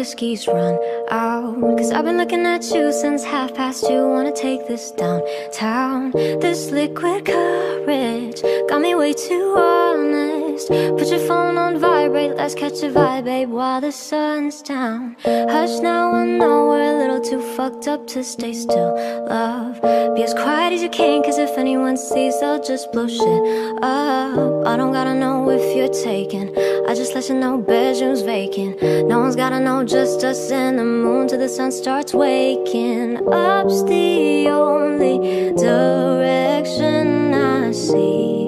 whiskey's run out. Cause I've been looking at you since half past two. Wanna take this downtown. This liquid courage Got me way too honest Put your phone on vibrate Let's catch a vibe, babe, while the sun's down. Hush now, I know we're a little too fucked up to stay still. Love, be as quiet as you can Cause if anyone sees, they'll just blow shit up. I don't gotta know if you're taken. I just let you know bedroom's vacant. No one's gotta know, just us and the moon Till the sun starts waking Up's the only direction I see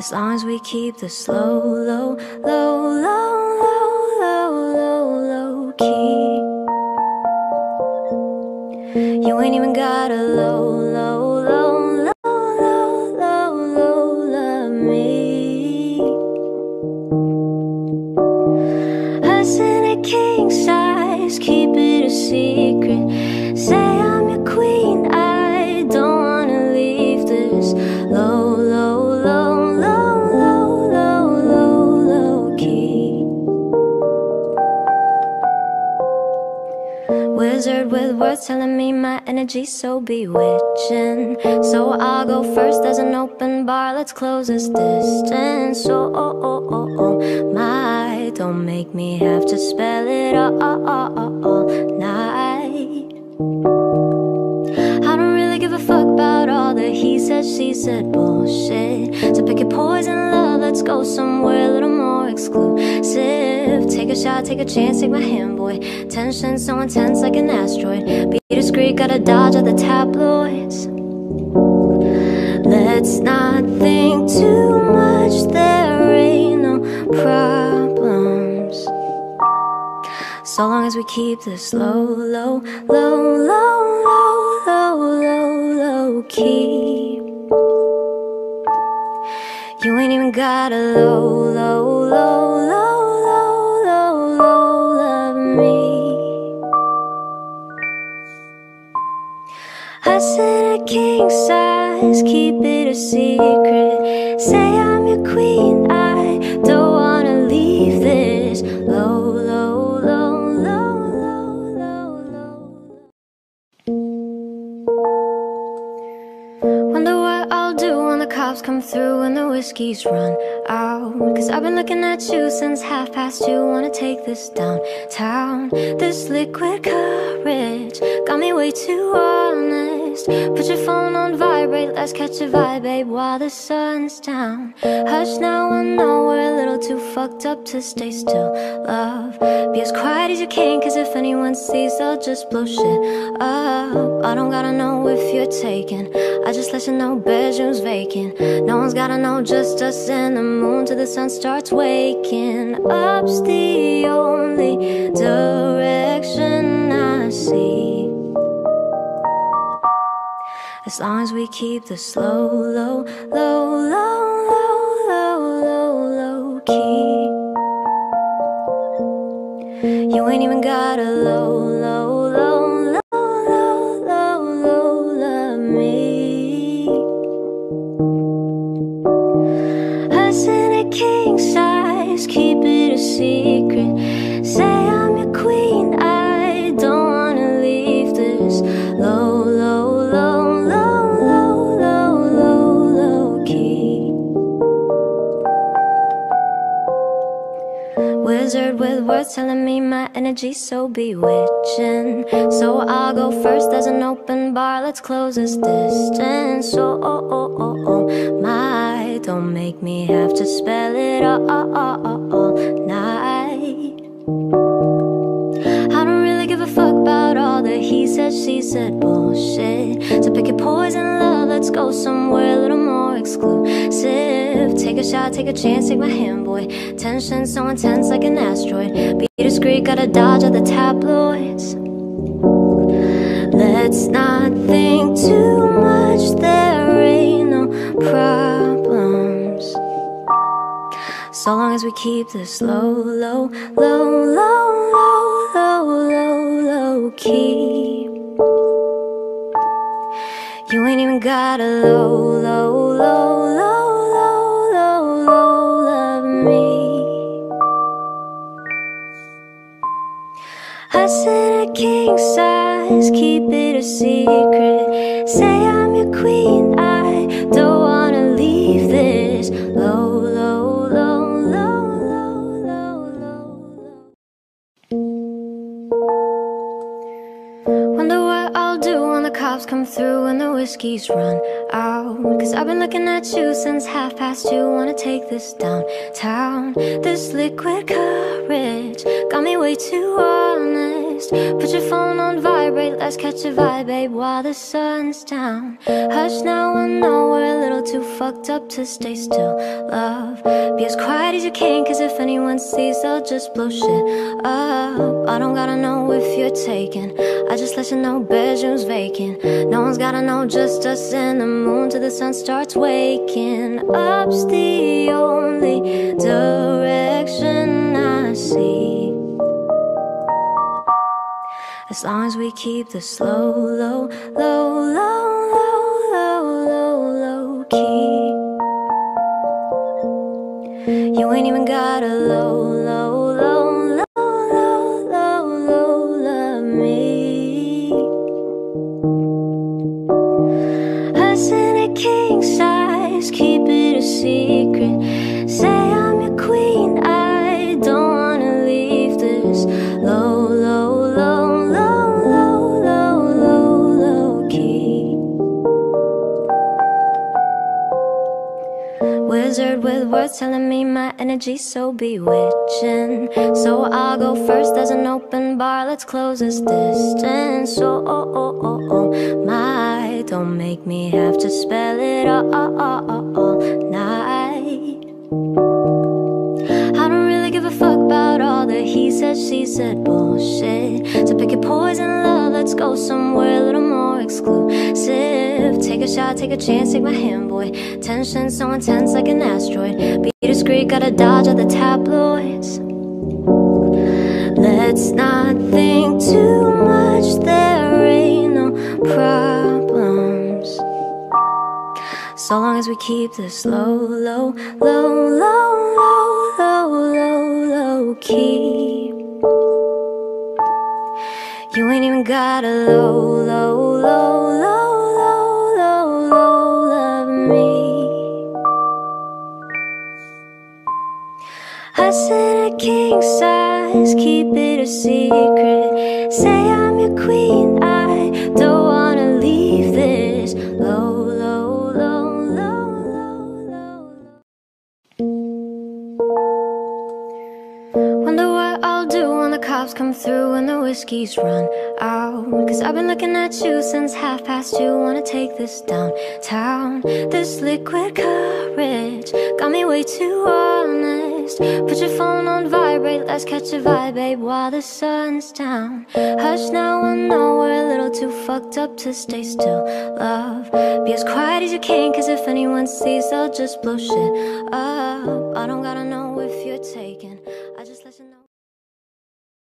As long as we keep the slow, low, low, low, low, low, low, low key. You ain't even got a low, low, Wizard with words telling me my energy's so bewitching. So I'll go first. There's an open bar. Let's close this distance. Oh, oh, oh, oh, oh, my. Don't make me have to spell it all, all, all, all night. I don't really give a fuck about all he said, she said bullshit. So pick your poison, love. Let's go somewhere a little more exclusive. Take a shot, take a chance, take my hand, boy. Tension so intense like an asteroid. Be discreet, gotta dodge all the tabloids. Let's not think too much, there ain't no problems. So long as we keep this low, low, low, low, ain't even got a low, low, low, low, low, low, low, love me. I said a king size, keep it a secret. Say I'm your queen, I cops come through and the whiskey's run out. Cause I've been looking at you since half past two. Wanna take this downtown. This liquid courage got me way too honest. Put your phone on vibrate, let's catch a vibe, babe, while the sun's down. Hush now, I know we're a little too fucked up to stay still. Love, be as quiet as you can, cause if anyone sees, they'll just blow shit up. I don't gotta know if you're taken. I just let you know bedroom's vacant. No one's gotta know, just us and the moon till the sun starts waking. Up's the only direction I see. As long as we keep the slow, low, low, low, low, low, low, low key. You ain't even got a low, low, low, low, low, low, low, love me. Us in a king size, keep it a secret. Telling me my energy's so bewitching. So I'll go first. There's an open bar. Let's close this distance. Oh, oh, oh, oh, oh, my. Don't make me have to spell it all, all night. I don't really give a fuck about all the he said, she said bullshit. So pick your poison, love. Let's go somewhere a little more exclusive. Take a shot, take a chance, take my hand, boy. Tension so intense like an asteroid. Be discreet, gotta dodge all the tabloids. Let's not think too much, there ain't no problems. So long as we keep this low, low, low, low, low, low, low, low key. You ain't even got a low, low, low, low, king size, keep it a secret. Say I'm your queen, I don't wanna leave this low, low, low, low, low, low, low. Wonder what I'll do when the cops come through and the whiskey's run out. Cause I've been looking at you since half past two. Wanna take this downtown. This liquid courage got me way too honest. Put your phone on vibrate, let's catch a vibe, babe, while the sun's down. Hush now, I know we're a little too fucked up to stay still. Love, be as quiet as you can, cause if anyone sees, they'll just blow shit up. I don't gotta know if you're taken, I just let you know bedroom's vacant. No one's gotta know, just us and the moon till the sun starts waking. Up's the only direction I see. As long as we keep the slow, low, low, low, low, low, low, low key. You ain't even got a low, low, With words telling me my energy's so bewitching. So I'll go first as an open bar. Let's close this distance. Oh, oh, oh, oh, oh, my. Don't make me have to spell it all, all, all, all night. I don't really give a fuck about all the he said, she said bullshit. So pick your poison, love. Let's go somewhere a little more exclusive. Take a shot, take a chance, take my hand, boy. Tension so intense like an asteroid. Be discreet, gotta dodge all the tabloids. Let's not think too much, there ain't no problems. So long as we keep this low, low, low, low, low, low, low, low key. You ain't even got a low, low, low, low, I sit a king size, keep it a secret. Say I'm your queen, I don't wanna leave this low, low, low, low, low, low. Wonder what I'll do when the cops come through and the whiskey's run out. Cause I've been looking at you since half past two. Wanna take this downtown. This liquid courage got me way too honest. Put your phone on vibrate, let's catch a vibe, babe, while the sun's down. Hush now, I know we're a little too fucked up to stay still. Love, be as quiet as you can, cause if anyone sees, they'll just blow shit up. I don't gotta know if you're taken.